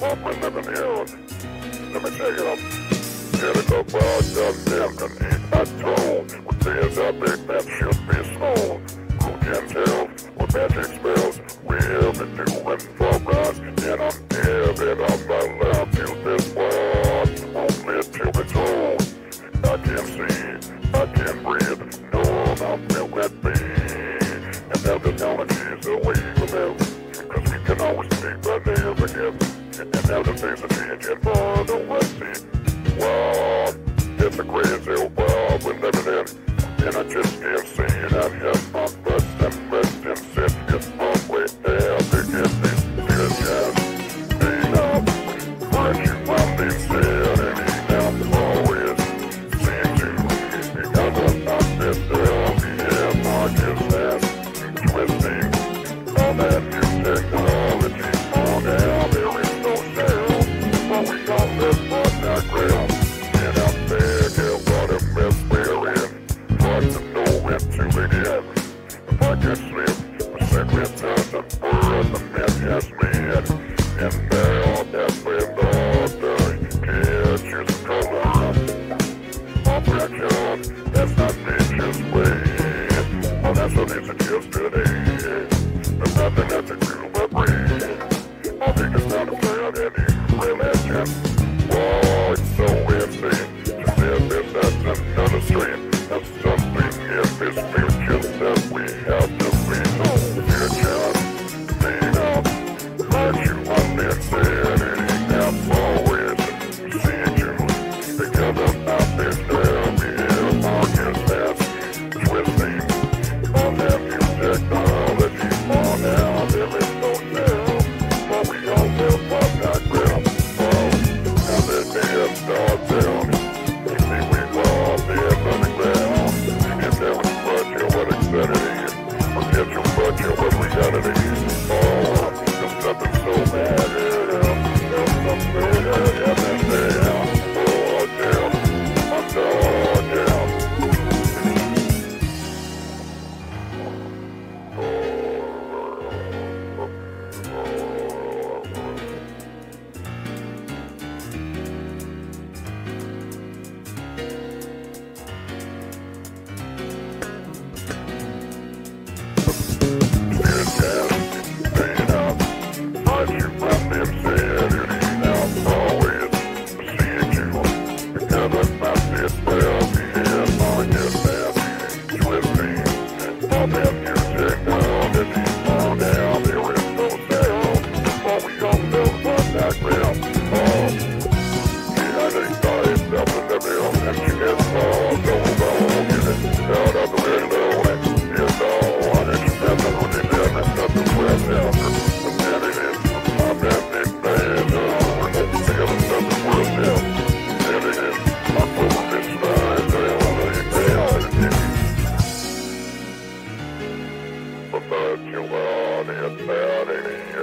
What we're living in. Let me take it up. It out the living in a tone. What says big man should be slow. Who can tell what magic spells we've been doing for? And I'm giving up my love to this world. Only to. I can see, I can breathe. No, I'm feel at me. And now the is the way we live. Cause we can always take the nails again. And now the things are changing for the West. Wow, it's a crazy world we're living in. And I just can't see it out here. Whoa, it's that's so insane. To live in that another stream. Reality Pop up, But you want it bad,